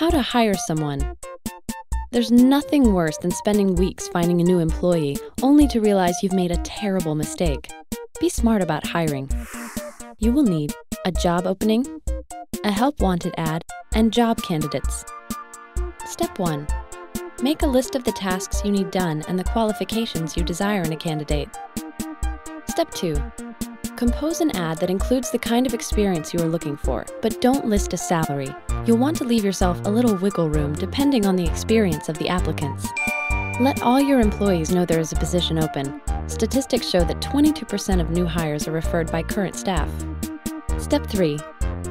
How to hire someone. There's nothing worse than spending weeks finding a new employee only to realize you've made a terrible mistake. Be smart about hiring. You will need a job opening, a help wanted ad, and job candidates. Step 1. Make a list of the tasks you need done and the qualifications you desire in a candidate. Step 2. Compose an ad that includes the kind of experience you are looking for, but don't list a salary. You'll want to leave yourself a little wiggle room depending on the experience of the applicants. Let all your employees know there is a position open. Statistics show that 22% of new hires are referred by current staff. Step 3.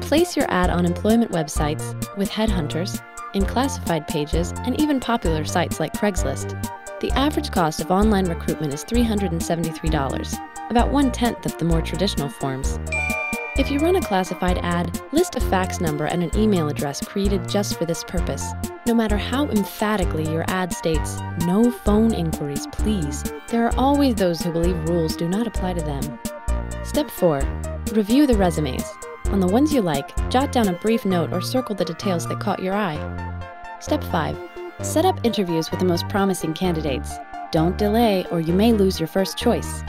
Place your ad on employment websites with headhunters, in classified pages, and even popular sites like Craigslist. The average cost of online recruitment is $373, about one tenth of the more traditional forms. If you run a classified ad, list a fax number and an email address created just for this purpose. No matter how emphatically your ad states, no phone inquiries, please, there are always those who believe rules do not apply to them. Step 4. Review the resumes. On the ones you like, jot down a brief note or circle the details that caught your eye. Step 5. Set up interviews with the most promising candidates. Don't delay or you may lose your first choice.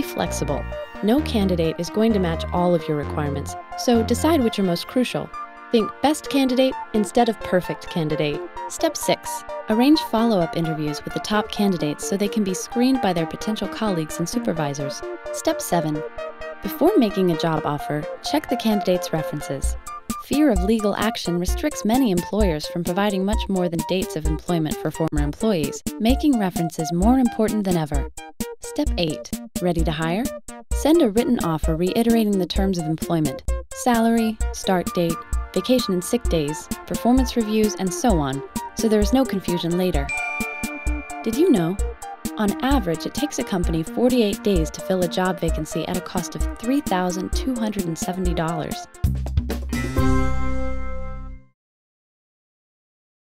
Be flexible. No candidate is going to match all of your requirements, so decide which are most crucial. Think best candidate instead of perfect candidate. Step 6. Arrange follow up interviews with the top candidates so they can be screened by their potential colleagues and supervisors. Step 7. Before making a job offer, check the candidate's references. Fear of legal action restricts many employers from providing much more than dates of employment for former employees, making references more important than ever. Step 8. Ready to hire? Send a written offer reiterating the terms of employment salary, start date, vacation and sick days, performance reviews, and so on, so there is no confusion later. Did you know on average, it takes a company 48 days to fill a job vacancy at a cost of $3,270.